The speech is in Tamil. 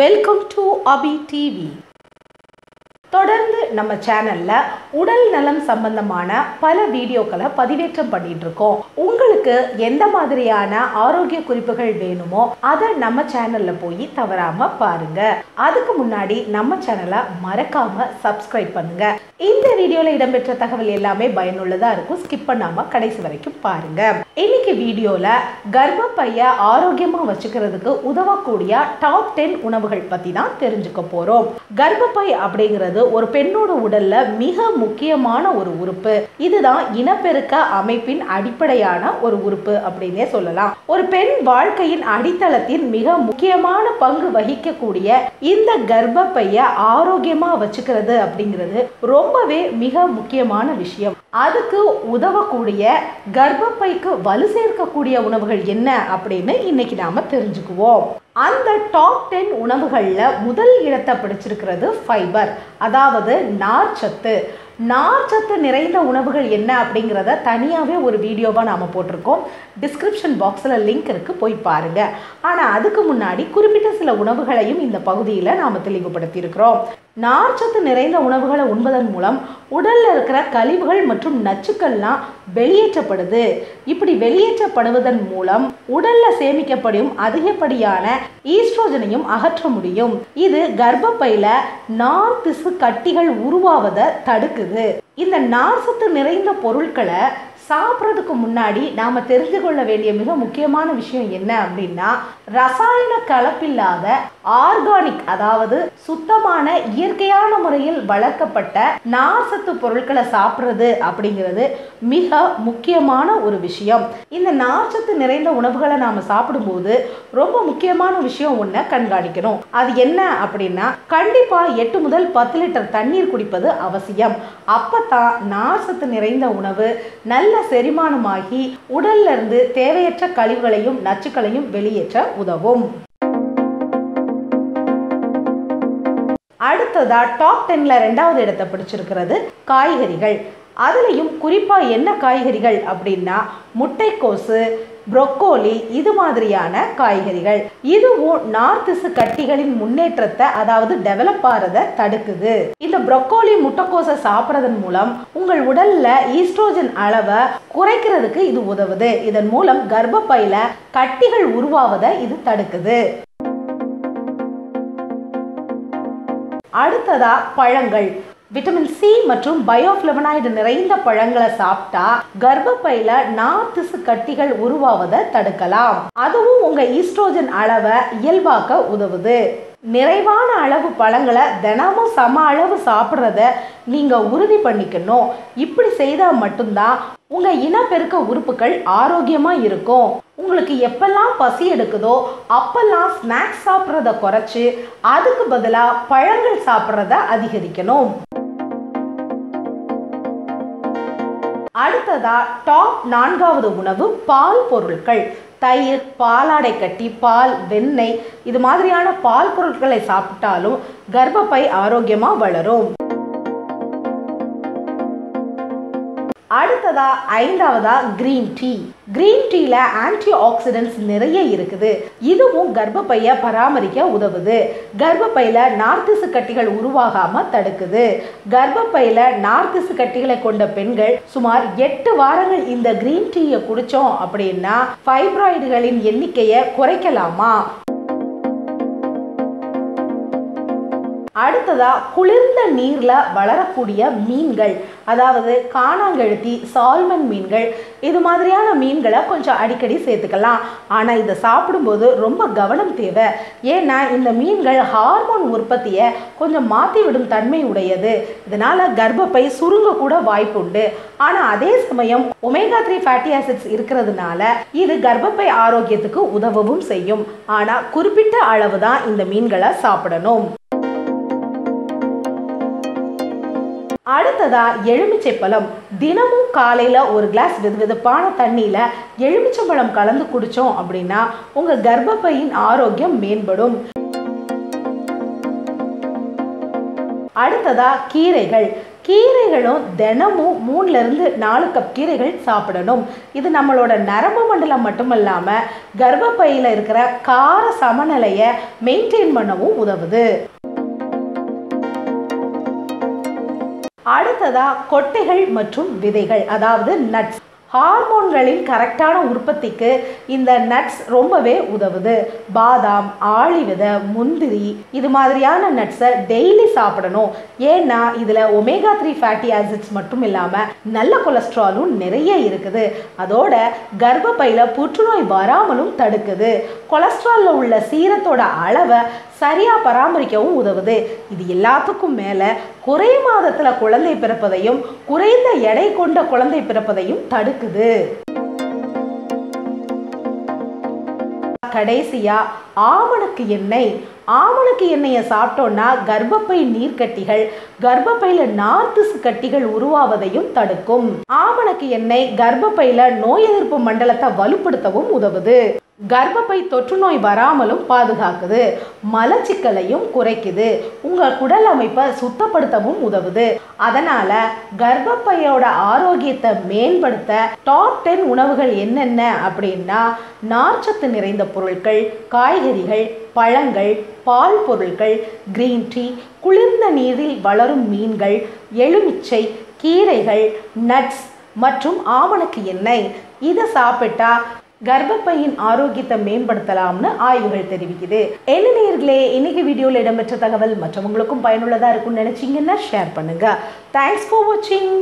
வெல்கம் டு அபி டிவி தொடர்ந்து நம்ம சேனல்ல உடல் நலம் சம்பந்தமான பல வீடியோக்களை பதிவேற்றம் பண்ணிட்டு இருக்கோம் உங்களுக்கு எந்த மாதிரியான ஆரோக்கிய குறிப்புகள் வேணுமோ அதை நம்ம சேனல்ல போய் தவறாம பாருங்க. அதுக்கு முன்னாடி நம்ம சேனலை மறக்காம சப்ஸ்கிரைப் பண்ணுங்க. இந்த வீடியோல இடம்பெற்ற தகவல் எல்லாமே பயனுள்ளதா இருக்கும். ஸ்கிப் பண்ணாம கடைசி வரைக்கும் பாருங்க. இன்னைக்கு வீடியோல கர்ப்பப்பையை ஆரோக்கியமா வச்சுக்கிறதுக்கு உதவக்கூடிய டாப் டென் உணவுகள் பத்தி தான் தெரிஞ்சுக்க போறோம். கர்ப்பப்பை அப்படிங்கிறது ஒரு பெண்ணோட உடல்ல மிக முக்கியமான ஒரு உறுப்பு. இதுதான் இனப்பெருக்க அமைப்பின் அடிப்படையான ஒரு உறுப்பு அப்படின்னே சொல்லலாம். ஒரு பெண் வாழ்க்கையின் அடித்தளத்தின் மிக முக்கியமான பங்கு வகிக்கக்கூடிய இந்த கர்ப்பப்பையை ஆரோக்கியமா வச்சுக்கிறது அப்படிங்கிறது ரொம்பவே மிக முக்கியமான விஷயம். அதுக்கு உதவக்கூடிய கர்ப்பப்பைக்கு வலு சேர்க்கக்கூடிய உணவுகள் என்ன அப்படின்னு இன்னைக்கு நாம தெரிஞ்சுக்குவோம். அந்த டாப் டென் உணவுகளில் முதல் இடத்தை பிடிச்சிருக்கிறது ஃபைபர் அதாவது நார்ச்சத்து. நார்ச்சத்து நிறைந்த உணவுகள் என்ன அப்படிங்கிறத தனியாகவே ஒரு வீடியோவாக நாம் போட்டிருக்கோம். டிஸ்கிரிப்ஷன் பாக்ஸில் லிங்க் இருக்குது போய் பாருங்கள் ஆனால் அதுக்கு முன்னாடி குறிப்பிட்ட சில உணவுகளையும் இந்த பகுதியில் நாம் தெளிவுபடுத்தியிருக்கிறோம். நார்ச்சத்து நிறைந்த உணவுகளை உண்பதன் மூலம் உடலில் இருக்கிற கழிவுகள் மற்றும் நச்சுக்கள்லாம் வெளியேற்றப்படுது. இப்படி வெளியேற்றப்படுவதன் மூலம் உடலில் சேமிக்கப்படும் அதிகப்படியான ஈஸ்ட்ரோஜனையும் அகற்ற முடியும். இது கர்ப்பப்பையில் நார் திசு கட்டிகள் உருவாவதை தடுக்குது. இந்த நார்ச்சத்து நிறைந்த பொருட்களை சாப்பிட்றதுக்கு முன்னாடி நாம் தெரிஞ்சு கொள்ள வேண்டிய மிக முக்கியமான விஷயம் என்ன அப்படின்னா ரசாயன கலப்பில்லாத ஆர்கானிக் அதாவது சுத்தமான இயற்கையான முறையில் வளர்க்கப்பட்ட நார்சத்து பொருட்களை சாப்பிட்றது அப்படிங்கிறது மிக முக்கியமான ஒரு விஷயம். இந்த நார்ச்சத்து நிறைந்த உணவுகளை நாம் சாப்பிடும்போது ரொம்ப முக்கியமான விஷயம் ஒன்றை கண்காணிக்கணும். அது என்ன அப்படின்னா கண்டிப்பாக எட்டு முதல் பத்து லிட்டர் தண்ணீர் குடிப்பது அவசியம். அப்பதான் நார்ச்சத்து நிறைந்த உணவு நல்ல செரிமானமாகி உடல்ல இருந்து தேவையற்ற கழிவுகளையும் நச்சுக்களையும் வெளியேற்ற உதவும். அடுத்ததா டாப் டென்ல ரெண்டாவது இடத்தை பிடிச்சிருக்கிறது காய்கறிகள். அதுலேயும் குறிப்பாக என்ன காய்கறிகள் அப்படின்னா முட்டைக்கோசு புரொக்கோலி இது மாதிரியான காய்கறிகள். இதுவும் நார்த்திசு கட்டிகளின் முன்னேற்றத்தை அதாவது டெவலப் ஆகிறத தடுக்குது. இந்த புரொக்கோலி முட்டைக்கோசை சாப்பிட்றதன் மூலம் உங்கள் உடல்ல ஈஸ்ட்ரோஜன் அளவை குறைக்கிறதுக்கு இது உதவுது. இதன் மூலம் கர்ப்பப்பையில கட்டிகள் உருவாவதை இது தடுக்குது. அடுத்ததா பழங்கள். விட்டமின் சி மற்றும் பயோஃப்ளவனாய்டு நிறைந்த பழங்களை சாப்பிட்டா கர்ப்பப்பையில நார்த்திசு கட்டிகள் உருவாவதை தடுக்கலாம். அதுவும் உங்க ஈஸ்ட்ரோஜன் அளவை இயல்பாக்க உதவுது. நிறைவான அளவு பழங்களை தினமும் சம அளவு சாப்பிட்றத நீங்கள் உறுதி பண்ணிக்கணும். இப்படி செய்தால் மட்டும்தான் உங்கள் இனப்பெருக்க உறுப்புகள் ஆரோக்கியமாக இருக்கும். உங்களுக்கு எப்பெல்லாம் பசி எடுக்குதோ அப்பெல்லாம் ஸ்நாக்ஸ் சாப்பிட்றத குறைச்சி அதுக்கு பதிலாக பழங்கள் சாப்பிட்றத அதிகரிக்கணும். அடுத்ததா டாப் நான்காவது உணவு பால் பொருட்கள். தயிர் பாலாடை கட்டி பால் வெண்ணெய் இது மாதிரியான பால் பொருட்களை சாப்பிட்டாலும் கர்ப்பப்பை ஆரோக்கியமாக வளரும். அடுத்ததா ஐந்தாவதா கிரீன் டீ கிரீன் டீல ஆன்டி ஆக்சிடென்ட்ஸ் நிறைய இருக்குது. இதுவும் கர்ப்பப்பைய பராமரிக்க உதவுது. கர்ப்பப்பையில நார்த்திசு கட்டிகள் உருவாகாம தடுக்குது. கர்ப்பப்பையில நார்த்திசு கட்டிகளை கொண்ட பெண்கள் சுமார் எட்டு வாரங்கள் இந்த கிரீன் டீயை குடிச்சோம் அப்படின்னா ஃபைப்ராய்டுகளின் எண்ணிக்கையை குறைக்கலாமா? அடுத்ததா குளிர்ந்த நீர்ல வளரக்கூடிய மீன்கள். அதாவது காணாங்கழுத்தி சால்மன் மீன்கள். இது மாதிரியான மீன்களை கொஞ்சம் அடிக்கடி சேர்த்துக்கலாம். ஆனால் இதை சாப்பிடும்போது ரொம்ப கவனம் தேவை. ஏன்னா இந்த மீன்கள் ஹார்மோன் உற்பத்தியை கொஞ்சம் மாற்றி விடும் தன்மை உடையது. இதனால கர்ப்பப்பை சுருங்கக்கூட வாய்ப்புண்டு வாய்ப்பு உண்டு. ஆனால் அதே சமயம் ஒமேகா த்ரீ ஃபேட்டி ஆசிட்ஸ் இருக்கிறதுனால இது கர்ப்பப்பை ஆரோக்கியத்துக்கு உதவவும் செய்யும். ஆனால் குறிப்பிட்ட அளவு தான் இந்த மீன்களை சாப்பிடணும். அடுத்ததா எலுமிச்சை பழம் தினமும் காலையில் ஒரு கிளாஸ் வெது வெதுப்பான தண்ணியில் எலுமிச்சம்பழம் கலந்து குடித்தோம் அப்படின்னா உங்கள் கர்ப்பப்பையின் ஆரோக்கியம் மேம்படும். அடுத்ததா கீரைகள். கீரைகளும் தினமும் மூணுல இருந்து நாலு கப் கீரைகள் சாப்பிடணும். இது நம்மளோட நரம்பு மண்டலம் மட்டும் இல்லாமல் கர்ப்பப்பையில இருக்கிற கார சமநிலையை மெயின்டைன் பண்ணவும் உதவுது. அடுத்ததா கொட்டைகள் மற்றும் விதைகள் அதாவது நட்ஸ் ஹார்மோன்களின் கரெக்டான உற்பத்திக்கு இந்த நட்ஸ் ரொம்பவே உதவுது. பாதாம் ஆளிவித முந்திரி இது மாதிரியான நட்ஸை டெய்லி சாப்பிடணும். ஏன்னா இதில் ஒமேகா த்ரீ ஃபேட்டி ஆசிட்ஸ் மட்டும் இல்லாமல் நல்ல கொலஸ்ட்ராலும் நிறைய இருக்குது. அதோட கர்ப்பப்பையில் புற்றுநோய் வராமலும் தடுக்குது. கொலஸ்ட்ராலில் உள்ள சீரத்தோட அளவை சரியாக பராமரிக்கவும் உதவுது. இது எல்லாத்துக்கும் மேலே குறை மாதத்தில் குழந்தை பிறப்பதையும் குறைந்த எடை கொண்ட குழந்தை பிறப்பதையும் தடுக்குது. கடைசியா ஆமணக்கு எண்ணெய். ஆமணக்கு எண்ணெயை சாப்பிட்டோன்னா கர்ப்பப்பை நீர்க்கட்டிகள் கர்ப்பப்பையில நார்த்திசு கட்டிகள் உருவாவதையும் தடுக்கும். ஆமணக்கு எண்ணெய் கர்ப்பப்பையில நோய் எதிர்ப்பு மண்டலத்தை வலுப்படுத்தவும் உதவுது. கர்ப்பப்பை தொற்று நோய் வராமலும் பாதுகாக்குது. மலச்சிக்கலையும் குறைக்குது. உங்கள் குடல் அமைப்பை சுத்தப்படுத்தவும் உதவுது. அதனால கர்ப்பப்பையோட ஆரோக்கியத்தை மேம்படுத்த டாப் டென் உணவுகள் என்னென்ன அப்படின்னா நார்ச்சத்து நிறைந்த பொருட்கள் காய்கறி காய்கறிகள் பழங்கள் பால் பொருட்கள் கிரீன் டீ குளிர்ந்த நீரில் வளரும் மீன்கள் எலுமிச்சை கீரைகள் நட்ஸ் மற்றும் ஆமணக்கு எண்ணெய். இதை சாப்பிட்டா கர்ப்பப்பையின் ஆரோக்கியத்தை மேம்படுத்தலாம்னு ஆய்வுகள் தெரிவிக்குது. என்ன நேர்களே இன்னைக்கு வீடியோவில் இடம்பெற்ற தகவல் மற்றவங்களுக்கும் பயனுள்ளதாக இருக்கும்னு நினைச்சீங்கன்னா ஷேர் பண்ணுங்க. தேங்க்ஸ் ஃபார் வாட்சிங்